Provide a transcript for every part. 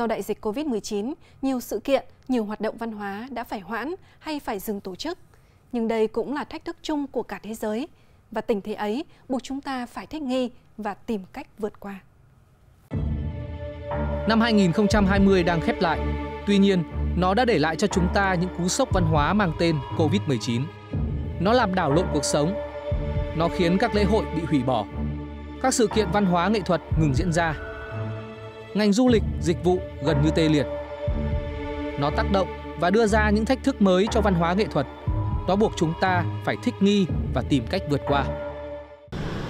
Do đại dịch Covid-19, nhiều sự kiện, nhiều hoạt động văn hóa đã phải hoãn hay phải dừng tổ chức. Nhưng đây cũng là thách thức chung của cả thế giới. Và tình thế ấy buộc chúng ta phải thích nghi và tìm cách vượt qua. Năm 2020 đang khép lại. Tuy nhiên, nó đã để lại cho chúng ta những cú sốc văn hóa mang tên Covid-19. Nó làm đảo lộn cuộc sống. Nó khiến các lễ hội bị hủy bỏ. Các sự kiện văn hóa nghệ thuật ngừng diễn ra. Ngành du lịch, dịch vụ gần như tê liệt. Nó tác động và đưa ra những thách thức mới cho văn hóa nghệ thuật. Nó buộc chúng ta phải thích nghi và tìm cách vượt qua.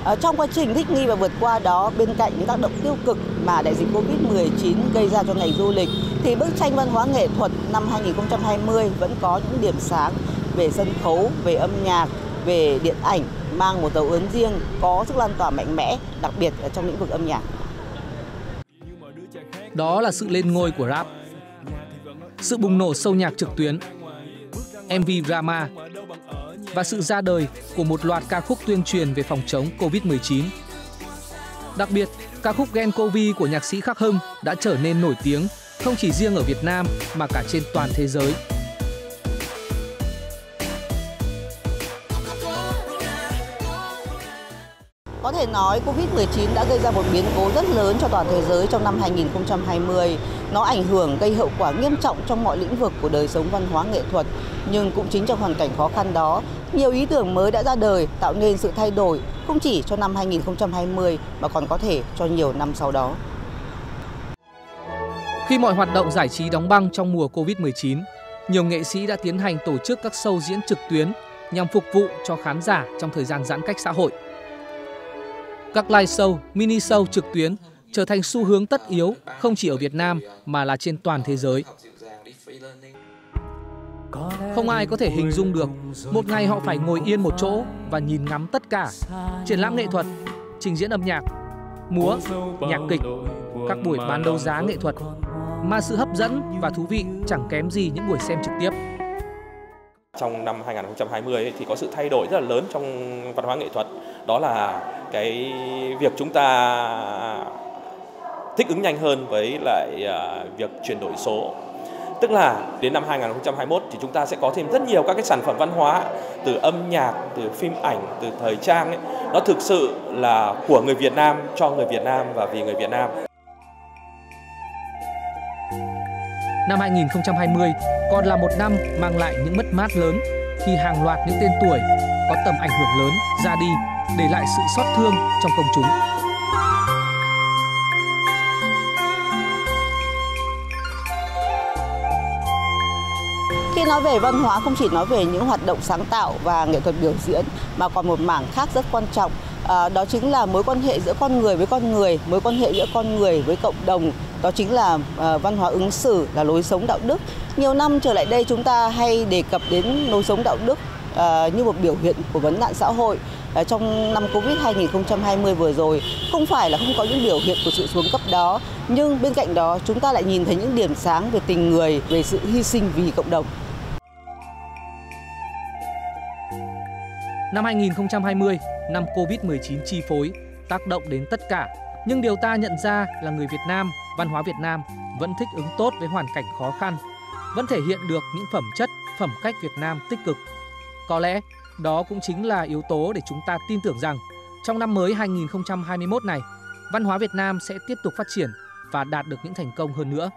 Ở trong quá trình thích nghi và vượt qua đó, bên cạnh những tác động tiêu cực mà đại dịch Covid-19 gây ra cho ngành du lịch, thì bức tranh văn hóa nghệ thuật năm 2020 vẫn có những điểm sáng về sân khấu, về âm nhạc, về điện ảnh mang một dấu ấn riêng, có sức lan tỏa mạnh mẽ, đặc biệt ở trong lĩnh vực âm nhạc. Đó là sự lên ngôi của rap. Sự bùng nổ sâu nhạc trực tuyến, MV drama và sự ra đời của một loạt ca khúc tuyên truyền về phòng chống Covid-19. Đặc biệt, ca khúc Gen Covid của nhạc sĩ Khắc Hưng đã trở nên nổi tiếng không chỉ riêng ở Việt Nam mà cả trên toàn thế giới. Có thể nói Covid-19 đã gây ra một biến cố rất lớn cho toàn thế giới trong năm 2020. Nó ảnh hưởng gây hậu quả nghiêm trọng trong mọi lĩnh vực của đời sống văn hóa nghệ thuật. Nhưng cũng chính trong hoàn cảnh khó khăn đó, nhiều ý tưởng mới đã ra đời tạo nên sự thay đổi không chỉ cho năm 2020 mà còn có thể cho nhiều năm sau đó. Khi mọi hoạt động giải trí đóng băng trong mùa Covid-19, nhiều nghệ sĩ đã tiến hành tổ chức các show diễn trực tuyến nhằm phục vụ cho khán giả trong thời gian giãn cách xã hội. Các live show, mini show trực tuyến trở thành xu hướng tất yếu không chỉ ở Việt Nam mà là trên toàn thế giới. Không ai có thể hình dung được một ngày họ phải ngồi yên một chỗ và nhìn ngắm tất cả triển lãm nghệ thuật, trình diễn âm nhạc, múa, nhạc kịch, các buổi bán đấu giá nghệ thuật mà sự hấp dẫn và thú vị chẳng kém gì những buổi xem trực tiếp. Trong năm 2020 thì có sự thay đổi rất là lớn trong văn hóa nghệ thuật, đó là cái việc chúng ta thích ứng nhanh hơn với lại à, việc chuyển đổi số. Tức là đến năm 2021 thì chúng ta sẽ có thêm rất nhiều các cái sản phẩm văn hóa từ âm nhạc, từ phim ảnh, từ thời trang ấy, nó thực sự là của người Việt Nam cho người Việt Nam và vì người Việt Nam. Năm 2020 còn là một năm mang lại những mất mát lớn khi hàng loạt những tên tuổi có tầm ảnh hưởng lớn ra đi để lại sự xót thương trong công chúng. Khi nói về văn hóa không chỉ nói về những hoạt động sáng tạo và nghệ thuật biểu diễn mà còn một mảng khác rất quan trọng à, đó chính là mối quan hệ giữa con người với con người, mối quan hệ giữa con người với cộng đồng, đó chính là à, văn hóa ứng xử, là lối sống đạo đức. Nhiều năm trở lại đây chúng ta hay đề cập đến lối sống đạo đức à, như một biểu hiện của vấn nạn xã hội à, trong năm Covid 2020 vừa rồi không phải là không có những biểu hiện của sự xuống cấp đó nhưng bên cạnh đó chúng ta lại nhìn thấy những điểm sáng về tình người về sự hy sinh vì cộng đồng Năm 2020, năm Covid-19 chi phối, tác động đến tất cả. Nhưng điều ta nhận ra là người Việt Nam, văn hóa Việt Nam vẫn thích ứng tốt với hoàn cảnh khó khăn, vẫn thể hiện được những phẩm chất, phẩm cách Việt Nam tích cực. Có lẽ đó cũng chính là yếu tố để chúng ta tin tưởng rằng trong năm mới 2021 này, văn hóa Việt Nam sẽ tiếp tục phát triển và đạt được những thành công hơn nữa.